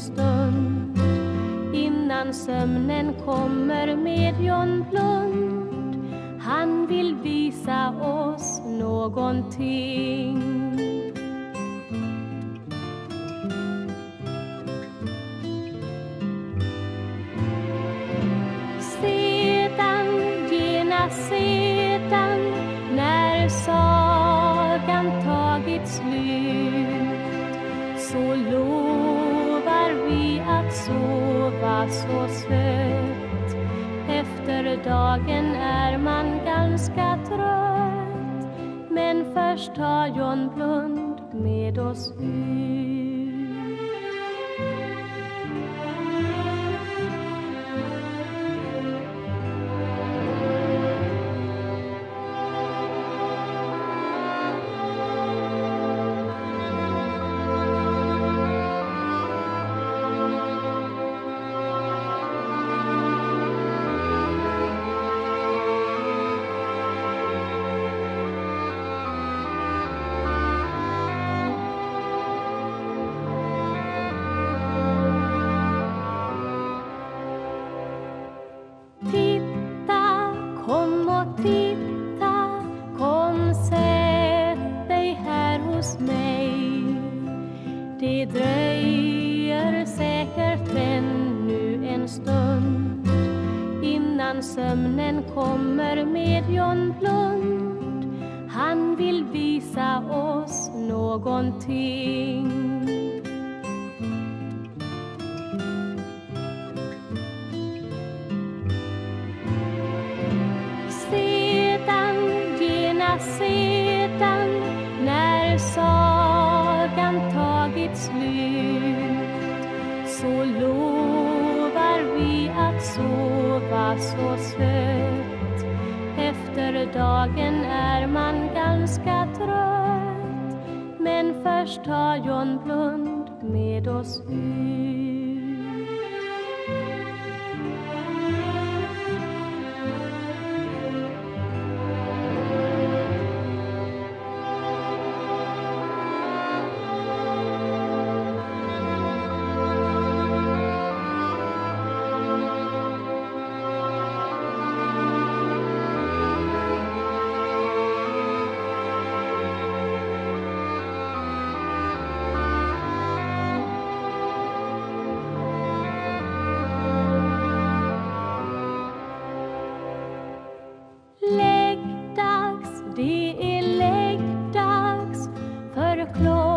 stund innan sömnen kommer med John Blund. Han vill visa oss någonting. Sedan, genast sedan, när sagan tagit slut så lovar att sova så sött. Efter dagen är man ganska trött men först tar John Blund med oss ut. Innan sömnen kommer med John Blund. Han vill visa oss någonting. Sedan, genast sedan, när sagan tagit slut så lovar vi att så sova så sött. Efter dagen är man ganska trött men först tar John Blund med oss ut. close.